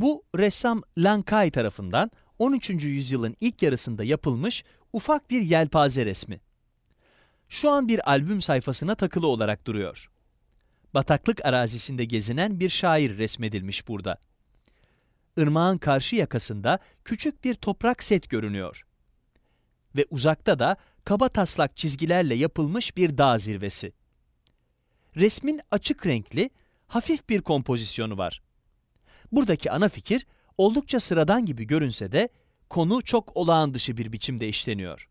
Bu ressam Lankay tarafından 13. yüzyılın ilk yarısında yapılmış ufak bir yelpaze resmi. Şu an bir albüm sayfasına takılı olarak duruyor. Bataklık arazisinde gezinen bir şair resmedilmiş burada. Irmağın karşı yakasında küçük bir toprak set görünüyor. Ve uzakta da kaba taslak çizgilerle yapılmış bir dağ zirvesi. Resmin açık renkli, hafif bir kompozisyonu var. Buradaki ana fikir oldukça sıradan gibi görünse de konu çok olağan dışı bir biçimde işleniyor.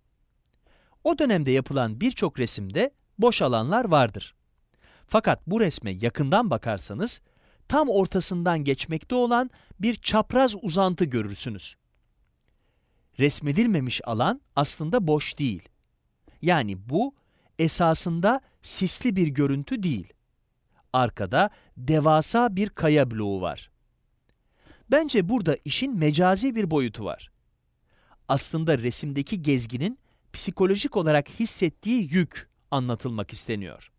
O dönemde yapılan birçok resimde boş alanlar vardır. Fakat bu resme yakından bakarsanız tam ortasından geçmekte olan bir çapraz uzantı görürsünüz. Resmedilmemiş alan aslında boş değil. Yani bu esasında sisli bir görüntü değil. Arkada devasa bir kaya bloğu var. Bence burada işin mecazi bir boyutu var. Aslında resimdeki gezginin psikolojik olarak hissettiği yük anlatılmak isteniyor.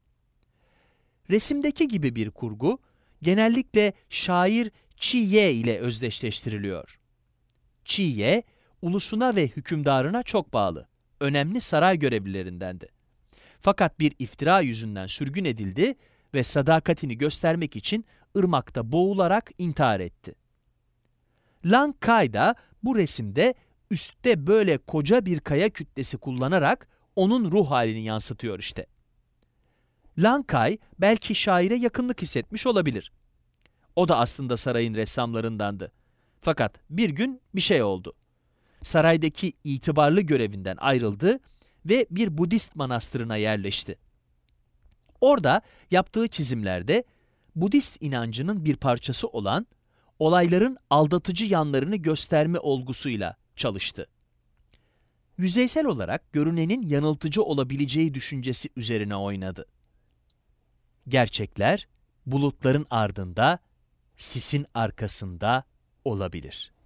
Resimdeki gibi bir kurgu genellikle şair Çiye ile özdeşleştiriliyor. Çiye, ulusuna ve hükümdarına çok bağlı, önemli saray görevlilerindendi. Fakat bir iftira yüzünden sürgün edildi ve sadakatini göstermek için ırmakta boğularak intihar etti. Lang Kai da bu resimde üstte böyle koca bir kaya kütlesi kullanarak onun ruh halini yansıtıyor işte. Lang Kai belki şaire yakınlık hissetmiş olabilir. O da aslında sarayın ressamlarındandı. Fakat bir gün bir şey oldu. Saraydaki itibarlı görevinden ayrıldı ve bir Budist manastırına yerleşti. Orada yaptığı çizimlerde Budist inancının bir parçası olan olayların aldatıcı yanlarını gösterme olgusuyla çalıştı. Yüzeysel olarak görünenin yanıltıcı olabileceği düşüncesi üzerine oynadı. Gerçekler bulutların ardında, sisin arkasında olabilir.''